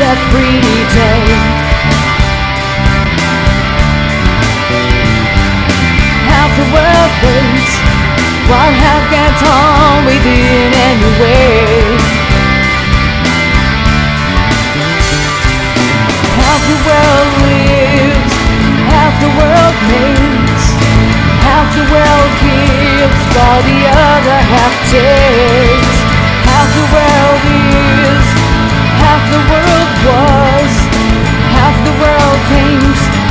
every day. Half the world waits while half gets on with it anyway. Half the world lives, half the world makes, half the world gives while the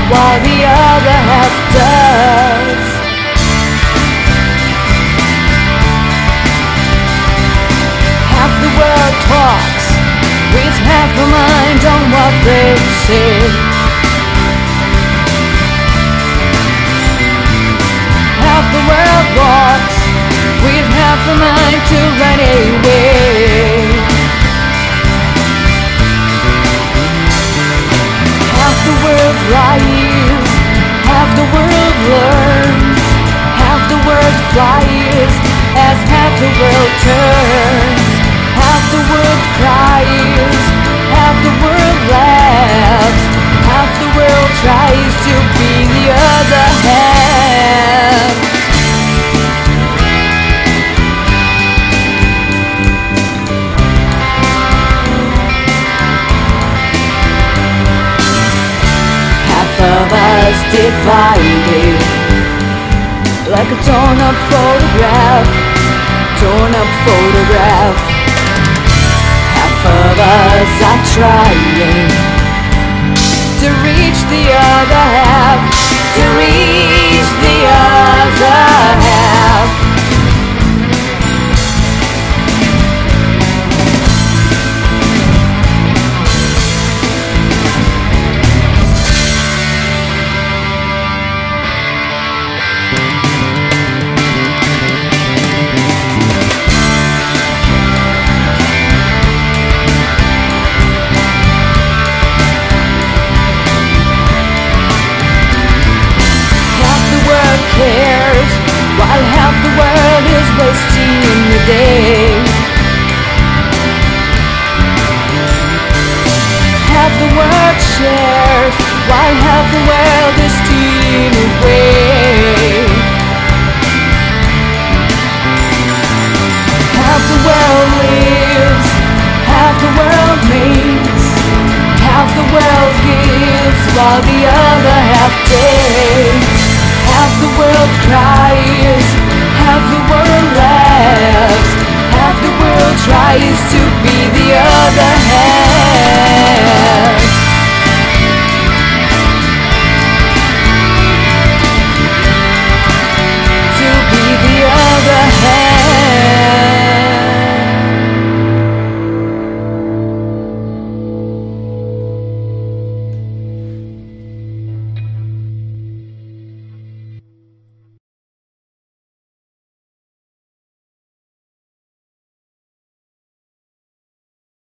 while the other half does. Half the world talks with half a mind on what they say. Half the world walks with half a mind to run away. World as half the world turns. Half the world cries, half the world laughs, half the world tries to be the other half. Half of us divided like a torn up photograph, torn up photograph. Half of us are trying to reach the other half, shares Why half the world is stealing away? Half the world lives Half the world makes Half the world gives While the other half takes. Half the world cries